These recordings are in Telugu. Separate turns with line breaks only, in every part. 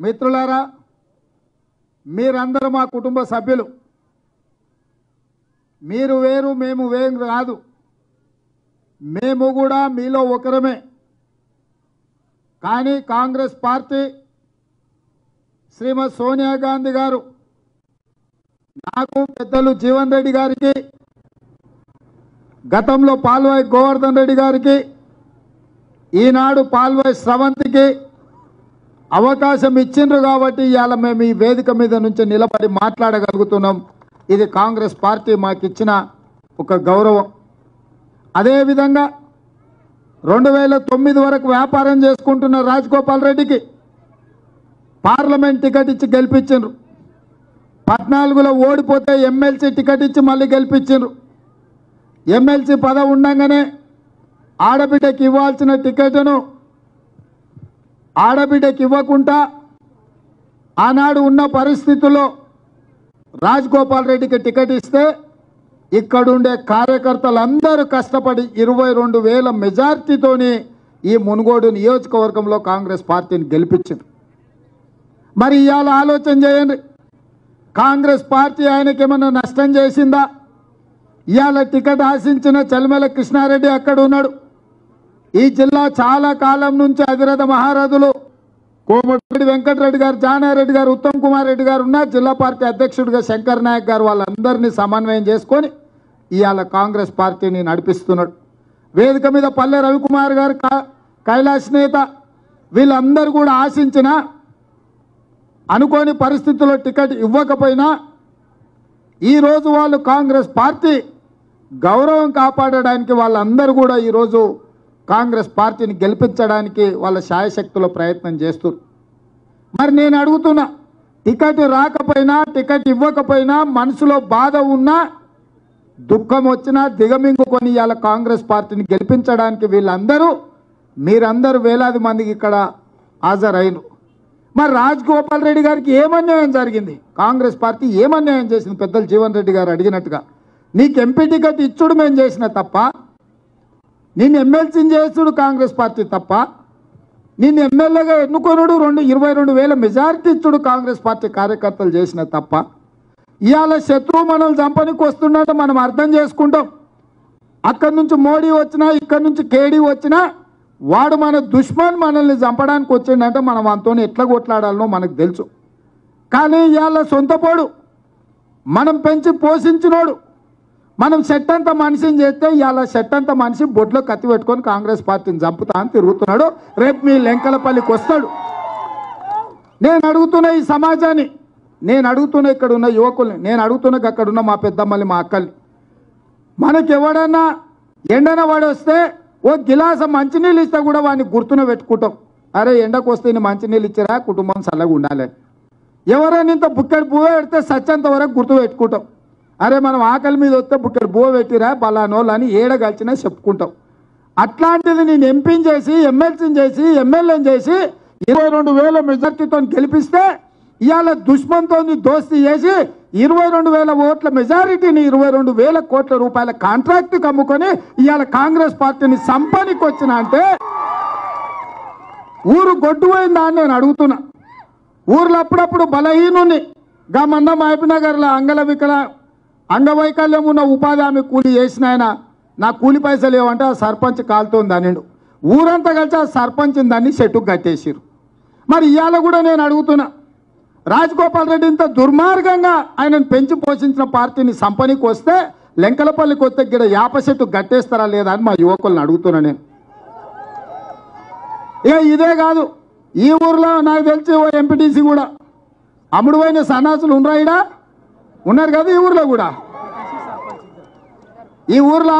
మిత్రులారా మీరందరూ మా కుటుంబ సభ్యులు. మీరు వేరు మేము వేరు కాదు. మేము కూడా మీలో ఒకరమే. కానీ కాంగ్రెస్ పార్టీ శ్రీమతి సోనియా గాంధీ గారు నాకు పెద్దలు జీవన్ రెడ్డి గారికి గతంలో పాల్వాయి గోవర్ధన్ రెడ్డి గారికి ఈనాడు పాల్వాయి స్రవంతికి అవకాశం ఇచ్చిండ్రు కాబట్టి ఇవాళ మేము ఈ వేదిక మీద నుంచి నిలబడి మాట్లాడగలుగుతున్నాం. ఇది కాంగ్రెస్ పార్టీ మాకు ఇచ్చిన ఒక గౌరవం. అదేవిధంగా రెండు వేల తొమ్మిది వరకు వ్యాపారం చేసుకుంటున్న రాజగోపాల్ రెడ్డికి పార్లమెంట్ టికెట్ ఇచ్చి గెలిపించిండ్రు. పద్నాలుగులో ఓడిపోతే ఎమ్మెల్సీ టికెట్ ఇచ్చి మళ్ళీ గెలిపించిండ్రు. ఎమ్మెల్సీ పదవి ఉండగానే ఆడబిడ్డకి ఇవ్వాల్సిన టికెట్ను ఆడబిడ్డకి ఇవ్వకుండా ఆనాడు ఉన్న పరిస్థితుల్లో రాజగోపాల్ రెడ్డికి టికెట్ ఇస్తే ఇక్కడుండే కార్యకర్తలందరూ కష్టపడి ఇరవై రెండు వేల మెజార్టీతోని ఈ మునుగోడు నియోజకవర్గంలో కాంగ్రెస్ పార్టీని గెలిపించింది. మరి ఇవాళ ఆలోచన చేయండి. కాంగ్రెస్ పార్టీ ఆయనకి ఏమైనా నష్టం చేసిందా? ఇవాళ టికెట్ ఆశించిన చల్మెల కృష్ణారెడ్డి అక్కడ ఉన్నాడు. ఈ జిల్లా చాలా కాలం నుంచి అధిరథ మహారథులు కోమటిరెడ్డి వెంకటరెడ్డి గారు జానారెడ్డి గారు ఉత్తమ్ కుమార్ రెడ్డి గారు ఉన్నారు. జిల్లా పార్టీ అధ్యక్షుడిగా శంకర్ నాయక్ గారు వాళ్ళందరినీ సమన్వయం చేసుకొని ఇవాళ కాంగ్రెస్ పార్టీని నడిపిస్తున్నాడు. వేదిక మీద పల్లె రవికుమార్ గారు కా- కైలాస్ నేత వీళ్ళందరూ కూడా ఆశించిన అనుకోని పరిస్థితుల్లో టికెట్ ఇవ్వకపోయినా ఈరోజు వాళ్ళు కాంగ్రెస్ పార్టీ గౌరవం కాపాడడానికి వాళ్ళందరూ కూడా ఈరోజు కాంగ్రెస్ పార్టీని గెలిపించడానికి వాళ్ళ శాయశక్తుల ప్రయత్నం చేస్తారు మరి నేను అడుగుతున్నా టికెట్ రాకపోయినా టికెట్ ఇవ్వకపోయినా మనసులో బాధ ఉన్నా దుఃఖం వచ్చినా దిగమింగుకొని ఇవాళ కాంగ్రెస్ పార్టీని గెలిపించడానికి వీళ్ళందరూ మీరందరూ వేలాది మందికి ఇక్కడ హాజరైన మరి రాజగోపాల్ రెడ్డి గారికి ఏమన్యాయం జరిగింది? కాంగ్రెస్ పార్టీ ఏమన్యాయం చేసింది? పెద్దలు జీవన్ రెడ్డి గారు అడిగినట్టుగా. నీకు ఎంపీ టికెట్ ఇచ్చుడు మేము చేసిన తప్ప నిన్ను ఎమ్మెల్సీని చేసుడు కాంగ్రెస్ పార్టీ తప్ప నిన్ను ఎమ్మెల్యేగా ఎన్నుకొనుడు రెండు ఇరవై రెండు వేల మెజారిటీ ఇచ్చుడు కాంగ్రెస్ పార్టీ కార్యకర్తలు చేసిన తప్ప ఇవాళ శత్రువు మనల్ని చంపనికి వస్తున్నట్టు మనం అర్థం చేసుకుంటాం. అక్కడి నుంచి మోడీ వచ్చినా ఇక్కడి నుంచి కేడీ వచ్చినా వాడు మన దుష్మన్ మనల్ని చంపడానికి వచ్చిండంటే మనం అంతో ఎట్లా కొట్లాడాలనో మనకు తెలుసు. కానీ ఇవాళ సొంతపోడు మనం పెంచి పోషించినోడు. మనం సెట్ అంతా మనిషిని చేస్తే ఇవాళ సెట్ అంతా మనిషి బొడ్లో కత్తి పెట్టుకొని కాంగ్రెస్ పార్టీని చంపుతా అని తిరుగుతున్నాడు. రేపు మీ లెంకలపల్లికి వస్తాడు. నేను అడుగుతున్న ఈ సమాజాన్ని నేను అడుగుతున్న ఇక్కడ ఉన్న యువకుల్ని నేను అడుగుతున్న అక్కడ ఉన్న మా పెద్దమ్మల్ని మా అక్కల్ని. మనకి ఎవడన్నా ఎండన వాడు వస్తే ఓ గిలాస మంచినీళ్ళు ఇస్తే కూడా వాడిని గుర్తున పెట్టుకుంటాం. అరే ఎండకు వస్తే నేను మంచినీళ్ళు ఇచ్చిరా? కుటుంబం చల్లగా ఉండాలి. ఎవరైనా ఇంత బుక్కెడు పువ్వు పెడితే సచ్చంత వరకు గుర్తు పెట్టుకుంటాం. అరే మనం ఆకలి మీద వస్తే బుక్కెడు బో పెట్టిరా బలానోళ్ళు అని ఏడగలిచినా చెప్పుకుంటాం. అట్లాంటిది నేను ఎంపీని చేసి ఎమ్మెల్సీని చేసి ఎమ్మెల్యేని చేసి ఇరవై రెండు వేల మెజార్టీతో గెలిపిస్తే ఇవాళ దుష్మంతో దోస్తీ చేసి ఇరవై రెండు వేల ఓట్ల మెజారిటీని ఇరవై రెండు వేల కోట్ల రూపాయల కాంట్రాక్ట్ అమ్ముకొని ఇవాళ కాంగ్రెస్ పార్టీని సంపానికి వచ్చిన అంటే ఊరు గొడ్డుపోయిందా అని నేను అడుగుతున్నా. ఊర్లో అప్పుడప్పుడు బలహీనుని. గా మొన్న మహబూబ్నగర్లో అంగల వికల అంగవైకల్యం ఉన్న ఉపాధి హామీ కూలి చేసిన ఆయన నా కూలి పైసలు ఏమంటే ఆ సర్పంచ్ కాలుతోంది అనిండు. ఊరంతా కలిసి ఆ సర్పంచ్ దాన్ని చెట్టుకు కట్టేసిరు మరి ఇవాళ కూడా నేను అడుగుతున్నా రాజగోపాల్ రెడ్డి ఇంత దుర్మార్గంగా ఆయనను పెంచి పోషించిన పార్టీని సంపనికి వస్తే లెంకలపల్లి కొత్త గిడ యాప చెట్టు గట్టేస్తారా లేదా అని మా యువకులను అడుగుతున్నా నేను. ఇక ఇదే కాదు ఈ ఊర్లో నాకు తెలిసి ఓ ఎంపీటీసీ కూడా. అమ్ముడుపోయిన సన్నాసులు ఉన్నాయిడా? ఉన్నారు కదా ఈ ఊర్లో కూడా? ఈ ఊర్లో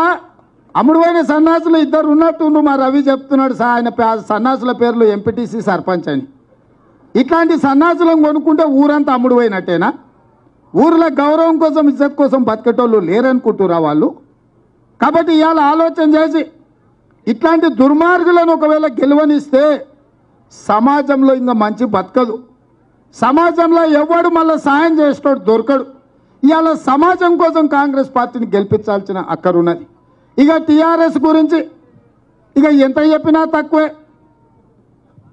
అమ్ముడుపోయిన సన్నాసులు ఇద్దరు ఉన్నట్టుండు మా రవి చెప్తున్నాడు సార్. ఆయన సన్నాసుల పేర్లు ఎంపీటీసీ సర్పంచ్ అని. ఇట్లాంటి సన్నాసులను కొనుక్కుంటే ఊరంతా అమ్ముడుపోయినట్టేనా? ఊర్లో గౌరవం కోసం ఇజ్జత్ కోసం బతికేటోళ్ళు లేరనుకుంటురా వాళ్ళు? కాబట్టి ఇవాళ ఆలోచన చేసి ఇట్లాంటి దుర్మార్గులను ఒకవేళ గెలవనిస్తే సమాజంలో ఇంకా మంచి బతకదు. సమాజంలో ఎవడు మళ్ళీ సాయం చేసేటోడు దొరకడు. ఇవాళ సమాజం కోసం కాంగ్రెస్ పార్టీని గెలిపించాల్సిన అక్కరున్నది. ఇక టీఆర్ఎస్ గురించి ఇక ఎంత చెప్పినా తక్కువే.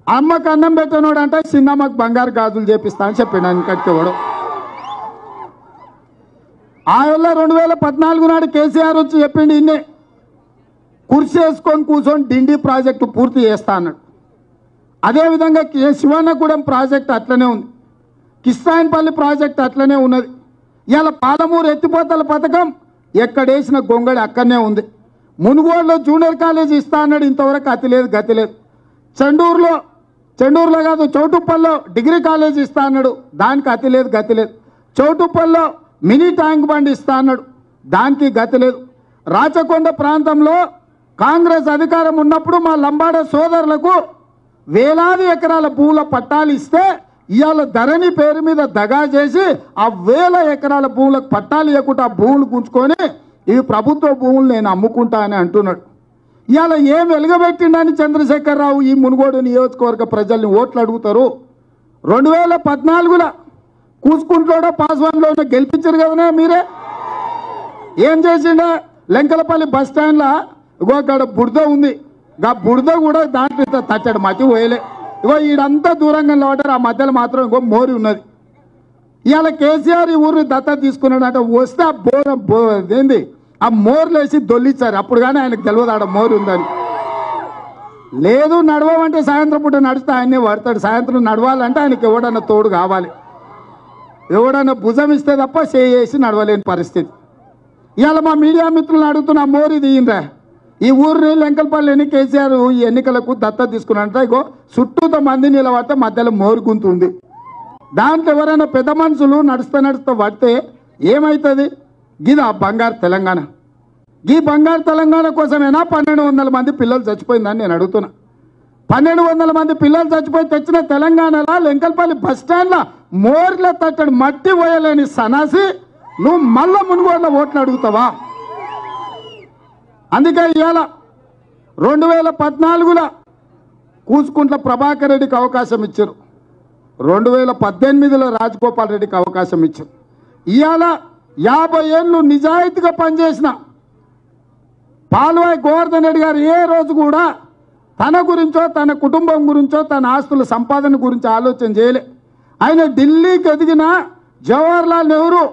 అమ్మకు అన్నం పెట్టనోడు అంటే చిన్నమ్మకు బంగారు గాజులు చేపిస్తా అని చెప్పిండు ఆయన కట్టుకోవడం ఆ వల్ల రెండు వేల పద్నాలుగు నాడు కేసీఆర్ వచ్చి చెప్పిండు ఇన్నే కుర్చీ వేసుకొని కూర్చొని డిండి ప్రాజెక్టు పూర్తి చేస్తా అన్నాడు. అదేవిధంగా కే- శివన్నగూడెం ప్రాజెక్ట్ అట్లనే ఉంది. కిస్తాయన్పల్లి ప్రాజెక్ట్ అట్లనే ఉన్నది. ఇలా పాలమూరు ఎత్తిపోతల పథకం ఎక్కడేసిన గొంగడి అక్కడనే ఉంది. మునుగోడులో జూనియర్ కాలేజ్ ఇస్తా అన్నాడు ఇంతవరకు అతి లేదు గతి లేదు. చెండూరులో చెండూరులో కాదు చౌటుప్పల్లో డిగ్రీ కాలేజ్ ఇస్తా అన్నాడు దానికి అతి లేదు గతి లేదు. చౌటుప్పల్లో మినీ ట్యాంక్ బండ్ ఇస్తా అన్నాడు దానికి గతి లేదు. రాచకొండ ప్రాంతంలో కాంగ్రెస్ అధికారం ఉన్నప్పుడు మా లంబాడ సోదరులకు వేలాది ఎకరాల భూల పట్టాలు ఇస్తే ఇవాళ ధరణి పేరు మీద దగా చేసి ఆ వేల ఎకరాల భూములకు పట్టాలు ఇవ్వకుండా ఆ భూములు గుంజుకొని ఇవి ప్రభుత్వ భూములు నేను అమ్ముకుంటా అని అంటున్నాడు. ఇవాళ ఏం వెలుగబెట్టిండని చంద్రశేఖరరావు ఈ మునుగోడు నియోజకవర్గ ప్రజల్ని ఓట్లు అడుగుతారు? రెండు వేల పద్నాలుగులో కూసుకుంట్లోనో పాస్వాన్లోనో గెలిపించారు కదనే మీరే? ఏం చేసిండే? లెంకలపల్లి బస్ స్టాండ్లో ఇగో అక్కడ బురద ఉంది. గా బురద కూడా దాంట్లో ఇంత తచ్చాడు మతి పోయలే. ఇగో ఈడంతా దూరంగా నిలబడ్డారు. ఆ మధ్యలో మాత్రం ఇంకో మోరి ఉన్నది. ఇవాళ కేసీఆర్ ఈ ఊరిని దత్త తీసుకున్నాడు అంటే వస్తే ఆ బోర ఏంది? ఆ మోర్లేసి దొల్లిచ్చారు. అప్పుడు కానీ ఆయనకు తెలియదు ఆడ మోరు ఉందని. లేదు నడవమంటే సాయంత్రం పూట నడిస్తే ఆయనే పడతాడు సాయంత్రం నడవాలంటే ఆయనకి ఎవడన్నా తోడు కావాలి. ఎవడన్నా భుజం ఇస్తే తప్ప చేసి నడవలేని పరిస్థితి. ఇవాళ మా మీడియా మిత్రులను అడుగుతున్న ఆ మోరు తీయంరా ఈ ఊరిని లెంకలపల్లిని కేసీఆర్ ఈ ఎన్నికలకు దత్త తీసుకున్నట్టు ఇగో చుట్టూతో మంది నిలబడితే మధ్యలో మోరుకుంటుంది. దాంట్లో ఎవరైనా పెద్ద మనుషులు నడుస్తూ నడుస్తూ పడితే ఏమవుతుంది గిది ఆ బంగారు తెలంగాణ. ఈ బంగారు తెలంగాణ కోసమేనా పన్నెండు వందల మంది పిల్లలు చచ్చిపోయిందని నేను అడుగుతున్నా. పన్నెండు వందల మంది పిల్లలు చచ్చిపోయి తెచ్చిన తెలంగాణలో లెంకల్పల్లి బస్ స్టాండ్లో మోర్ల తట్టడి మట్టి పోయలేని సనాసి నువ్వు మళ్ళా మునుగోడ్ల ఓట్లు అడుగుతావా? అందుకే ఇవాళ రెండు వేల పద్నాలుగులో కూసుకుంట్ల ప్రభాకర్ రెడ్డికి అవకాశం ఇచ్చారు. రెండు వేల పద్దెనిమిదిలో రాజగోపాల్ రెడ్డికి అవకాశం ఇచ్చారు. ఇవాళ యాభై ఏళ్ళు నిజాయితీగా పనిచేసిన పాల్వాయి గోవర్ధన్ రెడ్డి గారు ఏ రోజు కూడా తన గురించో తన కుటుంబం గురించో తన ఆస్తుల సంపాదన గురించి ఆలోచన చేయలే. ఆయన ఢిల్లీకి ఎదిగిన జవహర్లాల్ నెహ్రూ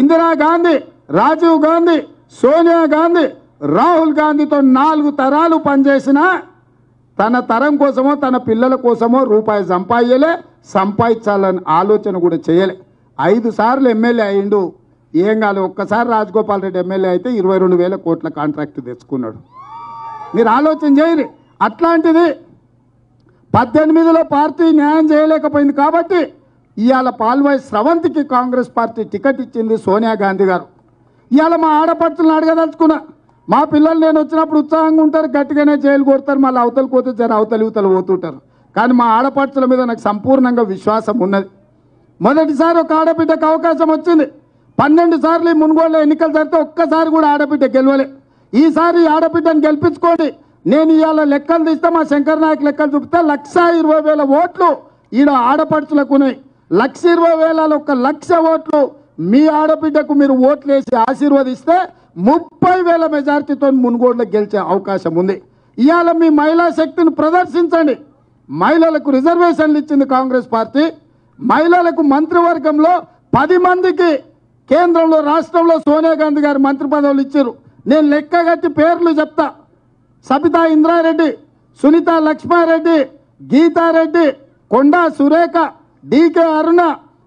ఇందిరాగాంధీ రాజీవ్ గాంధీ సోనియా గాంధీ రాహుల్ గాంధీతో నాలుగు తరాలు పనిచేసిన తన తరం కోసమో తన పిల్లల కోసమో రూపాయి సంపాదించలే సంపాదించాలని ఆలోచన కూడా చేయలే. ఐదు సార్లు ఎమ్మెల్యే అయిండు ఏం కాదు ఒక్కసారి రాజగోపాల్ రెడ్డి ఎమ్మెల్యే అయితే ఇరవై రెండు వేల కోట్ల కాంట్రాక్ట్ తెచ్చుకున్నాడు. మీరు ఆలోచన చేయరు అట్లాంటిది పద్దెనిమిదిలో పార్టీ న్యాయం చేయలేకపోయింది కాబట్టి ఇవాళ పాల్వాయి స్రవంతికి కాంగ్రెస్ పార్టీ టికెట్ ఇచ్చింది సోనియా గాంధీ గారు. ఇవాళ మా ఆడపడుచులను అడగదలుచుకున్నా. మా పిల్లలు నేను వచ్చినప్పుడు ఉత్సాహంగా ఉంటారు గట్టిగానే జైలు కొడతారు మళ్ళీ అవతలు పోతే జర అవతలి ఇవతలు పోతుంటారు. కానీ మా ఆడపడుచుల మీద నాకు సంపూర్ణంగా విశ్వాసం ఉన్నది. మొదటిసారి ఒక ఆడబిడ్డకు అవకాశం వచ్చింది. పన్నెండు సార్లు ఈ మునుగోళ్ళ ఎన్నికలు జరిగితే ఒక్కసారి కూడా ఆడబిడ్డ గెలవలే. ఈసారి ఆడబిడ్డను గెలిపించుకోండి. నేను ఇవాళ లెక్కలు తీస్తే మా శంకర్ నాయక్ లెక్కలు చూపితే లక్ష ఇరవై వేల ఓట్లు ఈడ ఆడపడుచులకు లక్ష ఇరవై వేలలో ఒక లక్ష ఓట్లు మీ ఆడబిడ్డకు మీరు ఓట్లు వేసి ఆశీర్వదిస్తే ముప్పై వేల మెజార్టీతో మునుగోడులో గెలిచే అవకాశం ఉంది. ఇవాళ మీ మహిళా శక్తిని ప్రదర్శించండి. మహిళలకు రిజర్వేషన్లు ఇచ్చింది కాంగ్రెస్ పార్టీ. మహిళలకు మంత్రివర్గంలో పది మందికి కేంద్రంలో రాష్ట్రంలో సోనియా గాంధీ గారు మంత్రి పదవులు ఇచ్చారు. నేను లెక్కగట్టి పేర్లు చెప్తా. సబితా ఇంద్రారెడ్డి సునీత లక్ష్మారెడ్డి గీతారెడ్డి కొండా సురేఖ డికే అరుణ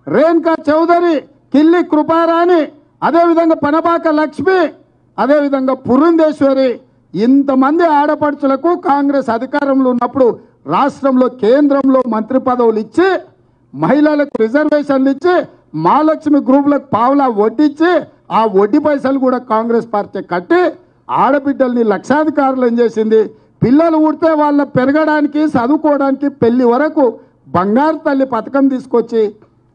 రేణుకా చౌదరి కిల్లి కృపారాణి అదేవిధంగా పనబాక లక్ష్మి అదేవిధంగా పురుందేశ్వరి ఇంతమంది ఆడపడుచులకు కాంగ్రెస్ అధికారంలో ఉన్నప్పుడు రాష్ట్రంలో కేంద్రంలో మంత్రి పదవులు ఇచ్చి మహిళలకు రిజర్వేషన్లు ఇచ్చి మహాలక్ష్మి గ్రూపులకు పావులా వడ్డిచ్చి ఆ వడ్డీ పైసలు కూడా కాంగ్రెస్ పార్టీ కట్టి ఆడబిడ్డల్ని లక్షాధికారులు చేసింది? పిల్లలు ఉడితే వాళ్ళ పెరగడానికి చదువుకోవడానికి పెళ్ళి వరకు బంగారు తల్లి పథకం తీసుకొచ్చి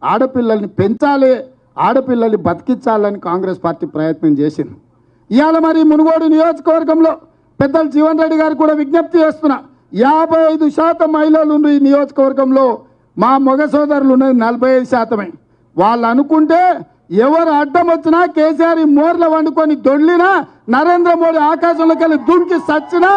ఆడపిల్లల్ని పెంచాలి. ఆడపిల్లల్ని బతికించాలని కాంగ్రెస్ పార్టీ ప్రయత్నం చేసింది. ఇవాళ మరి మునుగోడు నియోజకవర్గంలో పెద్దలు జీవన్ రెడ్డి గారు కూడా విజ్ఞప్తి చేస్తున్నా యాభై ఐదు శాతం మహిళలు ఉన్న ఈ నియోజకవర్గంలో మా మగ సోదరులు ఉన్నది నలభై ఐదు శాతమే. వాళ్ళు అనుకుంటే ఎవరు అడ్డం వచ్చినా కేసీఆర్ ఈ మోర్ల వండుకొని దొడ్లినా నరేంద్ర మోడీ ఆకాశంలోకి వెళ్ళి దుంకి సచ్చినా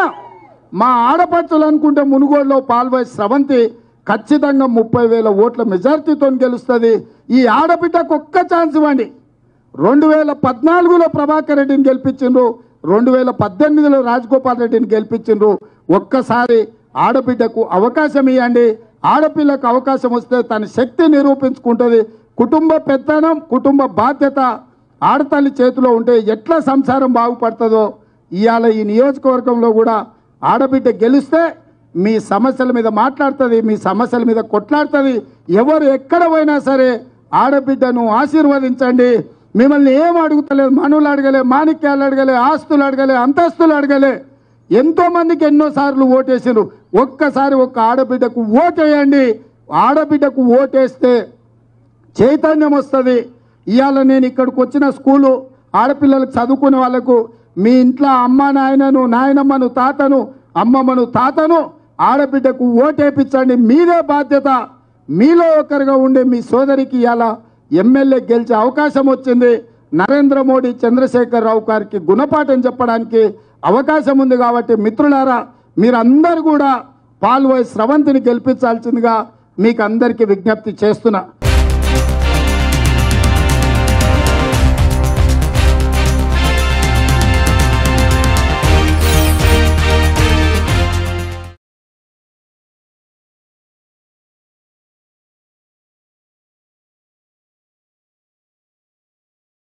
మా ఆడపడుచులు అనుకుంటే మునుగోడులో పాల్పోయి స్రవంతి ఖచ్చితంగా ముప్పై వేల ఓట్ల మెజార్టీతో గెలుస్తుంది. ఈ ఆడబిడ్డకు ఒక్క ఛాన్స్ ఇవ్వండి. రెండు వేల పద్నాలుగులో ప్రభాకర్ రెడ్డిని గెలిపించిండ్రు. రెండు వేల పద్దెనిమిదిలో రాజగోపాల్ రెడ్డిని గెలిపించిండ్రు. ఒక్కసారి ఆడబిడ్డకు అవకాశం ఇవ్వండి ఆడపిల్లకు అవకాశం వస్తే తన శక్తి నిరూపించుకుంటుంది. కుటుంబ పెత్తనం కుటుంబ బాధ్యత ఆడతల్లి చేతిలో ఉంటే ఎట్లా సంసారం బాగుపడుతుందో ఇవాళ ఈ నియోజకవర్గంలో కూడా ఆడబిడ్డ గెలిస్తే మీ సమస్యల మీద మాట్లాడుతుంది మీ సమస్యల మీద కొట్లాడుతుంది. ఎవరు ఎక్కడ పోయినా సరే ఆడబిడ్డను ఆశీర్వదించండి. మిమ్మల్ని ఏం అడుగుతలేదు? మనులు అడగలే మాణిక్యాలు అడగలే ఆస్తులు అడగలే అంతస్తులు అడగలే. ఎంతో మందికి ఎన్నోసార్లు ఓటేసారు ఒక్కసారి ఒక్క ఆడబిడ్డకు ఓటేయండి. ఆడబిడ్డకు ఓటేస్తే చైతన్యం వస్తుంది. ఇవాళ నేను ఇక్కడికి వచ్చిన స్కూలు ఆడపిల్లలకు చదువుకునే వాళ్ళకు మీ ఇంట్లో అమ్మ నాయనను నాయనమ్మను తాతను అమ్మమ్మను తాతను ఆడబిడ్డకు ఓటేపించండి మీదే బాధ్యత. మీలో ఒకరిగా ఉండే మీ సోదరికి ఇలా ఎమ్మెల్యే గెలిచే అవకాశం వచ్చింది. నరేంద్ర మోడీ చంద్రశేఖర్ రావు గారికి గుణపాఠం చెప్పడానికి అవకాశం ఉంది కాబట్టి మిత్రులారా మీరందరూ కూడా పాల్వై స్రవంతిని గెలిపించాల్సిందిగా మీకు అందరికీ విజ్ఞప్తి చేస్తున్నా.